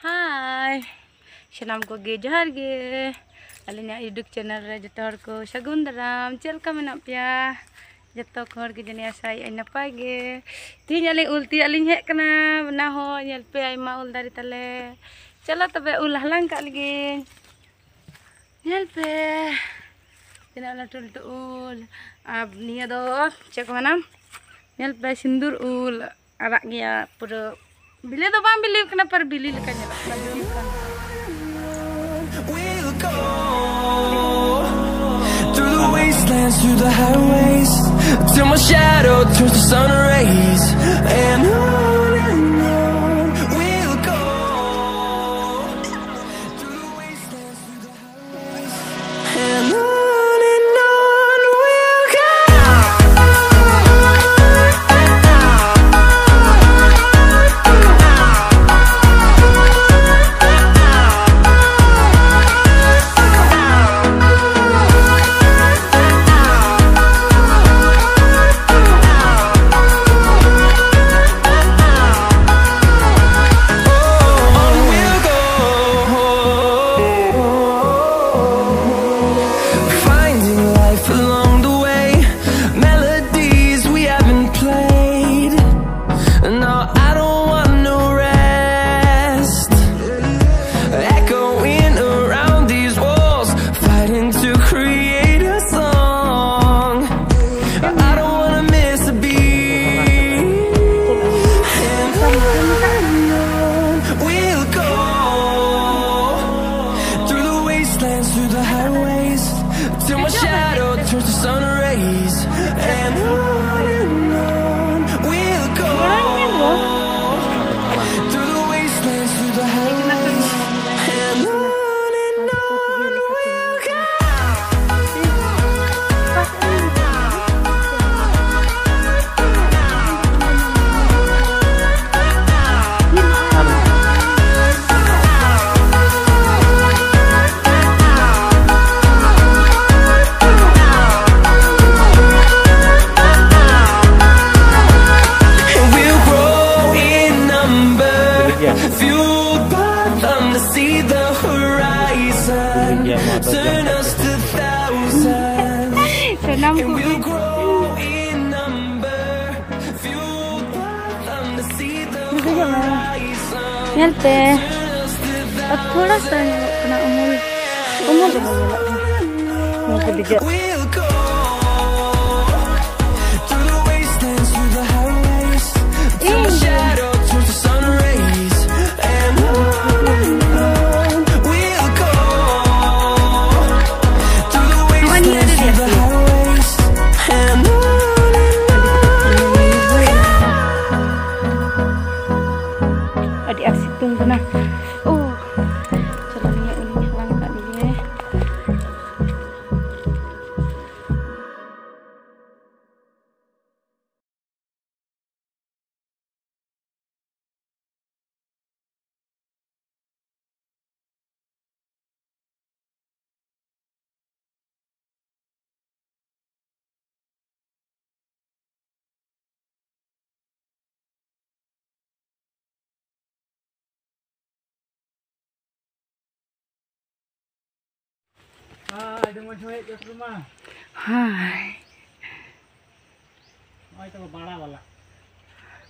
Hai. Sanam ko ge johar ge. Alinya YouTube channel re ko sagun daram. Chel ka menap ya. Joto ko hor ge jani asai ai napai ge. Ti ulti alin hek kana bena ho nyel pe ai ma ul dari tale. Chalo tabe ul halang ka lagi. Nyel pe. Tina la tul tu ul. Ab niya do cek mana? Nyel pe sindur ul. Arak gya pura Bili do bang bili kena par bili lekan nyala. We'll go through the wastelands, through the highways, till my shadow turns to sun rays, and on Nyalte. At pula sa na umul. Umul. Mga bigyan. 那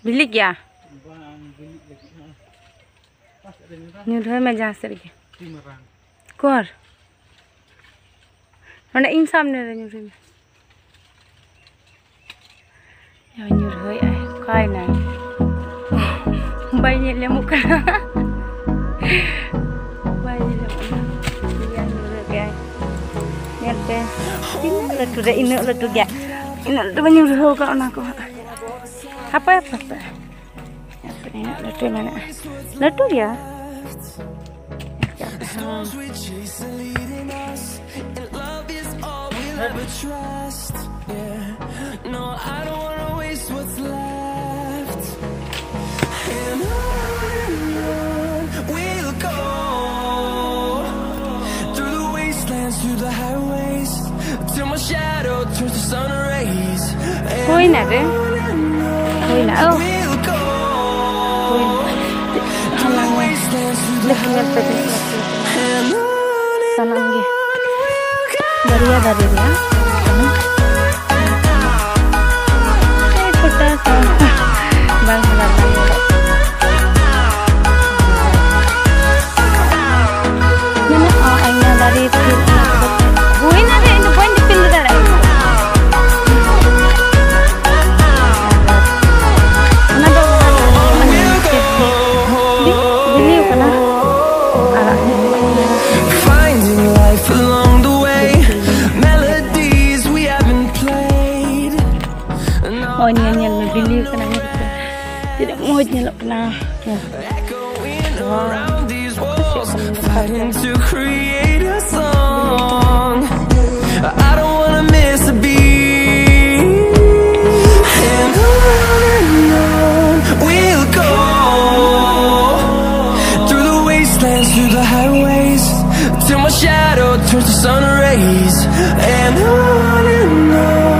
बिलिक गया ᱧᱩᱨᱦᱟᱹᱭ ᱢᱮ ᱡᱟᱦᱟᱸ ᱥᱮᱫ ᱨᱮᱜᱮ ᱠᱚᱨ ᱚᱸᱰᱮ ᱤᱧ ᱥᱟᱢᱱᱮ ᱨᱮ ᱧᱩᱨᱦᱟᱹᱭ ᱢᱮ ᱡᱟᱦᱟᱸ ᱧᱩᱨᱦᱟᱹᱭ ᱟᱭ ᱚᱠᱟᱭ ᱱᱟᱭ ᱵᱟᱭ ᱧᱮᱞ ᱧᱟᱢᱚᱜ ᱠᱟᱱᱟ Ini letu deh ini letu ya. Ini letu nyuruh kau nak Apa apa apa. Apa ini letu mana? Letu ya. no, I. Koyun abi. Koyun abi. Salam ge. Bariya bariya. Oh, niyan yan. Nabili ka na niya. Tinamuhod niya lang na. Wow. Fighting to create a song I don't wanna miss a beat till my shadow turns to sun rays and on and on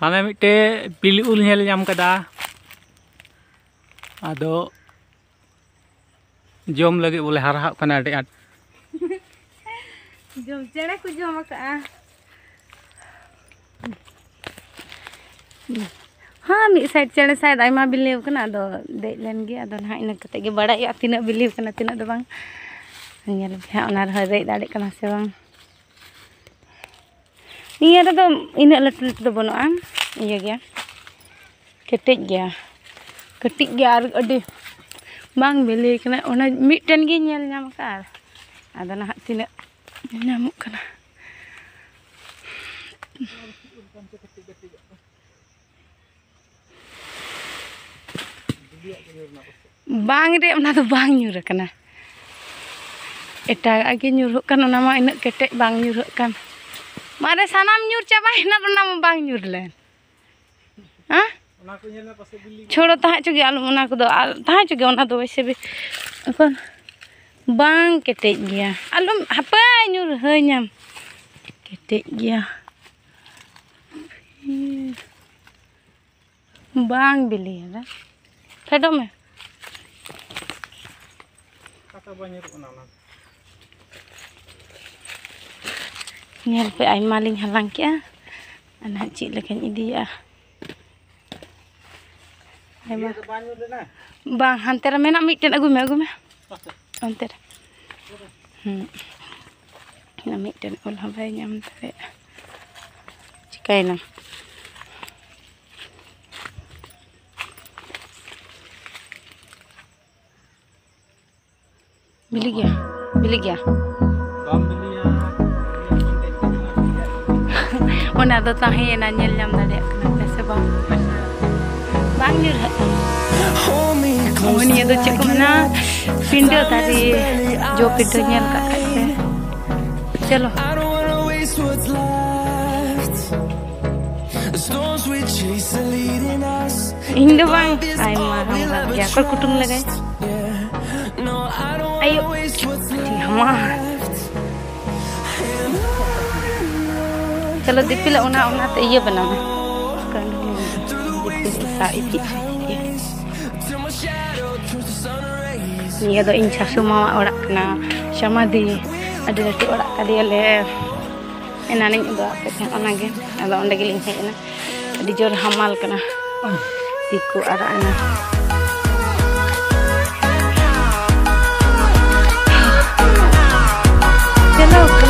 हाँ मिट्टे पिल उल अद जम लगे बोले हारा जो चेड़े को जम हाँ मि सैड चेड़े सैड आम बिलीव करना अब दजलेन ना इनका बड़ा तीना बिलीव करना तीना दो बांग। रहा रहा रहा रहा रहा रहा रहा रहा से बांग। तीना तीना तीन बिलीव तीन दो रेज दाड़े से dah tu ini latu latu tu bono am. Iya gya. Ketik gya. Ketik ar ade. Bang beli kena ona mitten ge nyel nyam kar. Ada nah tina nyamuk kena. Bang deh, ona tu bang nyuruh kena. Eta lagi nyuruh kan, ona mah inak ketek bang nyuruh Mare sanam nyur cabai nak pernah membang nyur len. Hah? Coba tahu juga alam mana aku doa tahu juga mana doa sih bi. Bang ketek dia. Alam apa nyur hanya ketek dia. Bang beli ya. kado me? Kata. Beli ya me nyel pe ai maling halang kia. Anak cik lekan idi ya ai ma bang. hantar menak miten agu me agu me ᱚᱱᱟ ᱫᱚ ᱛᱟᱦᱮᱸᱭᱮᱱᱟ ᱧᱮᱞ ᱧᱟᱢ ᱫᱟᱲᱮᱭᱟᱜ ᱠᱟᱱᱟ ᱯᱮ ᱥᱮ ᱵᱟᱝ ᱵᱟᱝ ᱧᱩᱨᱦᱟᱹᱜ ᱠᱟᱱᱟ ᱱᱤᱭᱟᱹ ᱫᱚ ᱪᱮᱫ ᱠᱚ ᱢᱮᱱᱟ ᱯᱤᱸᱰᱟᱹ ᱫᱟᱨᱮ ᱡᱚ ᱯᱤᱸᱰᱟᱹ ᱧᱮᱞ ᱠᱟᱜ ᱠᱷᱟᱡ ᱯᱮ ᱪᱚᱞᱚ ᱤᱧ ᱫᱚ ᱵᱟᱝ ᱟᱭᱢᱟ ᱦᱟᱢᱞᱟ ᱜᱮᱭᱟ ᱚᱠᱚᱭ ᱠᱩᱴᱩᱝ ᱞᱟᱜᱟᱭ ᱟᱭᱳ ᱦᱟᱢᱟ kalau dipil una una te iya benar. Dipil sa iti till my shadow turns to sun rays. niya do incha suma orak na samadhi ada lati orak kali ale enaning do apet onage ado onde giling he na adi jor hamal kana tiku ara ana चलो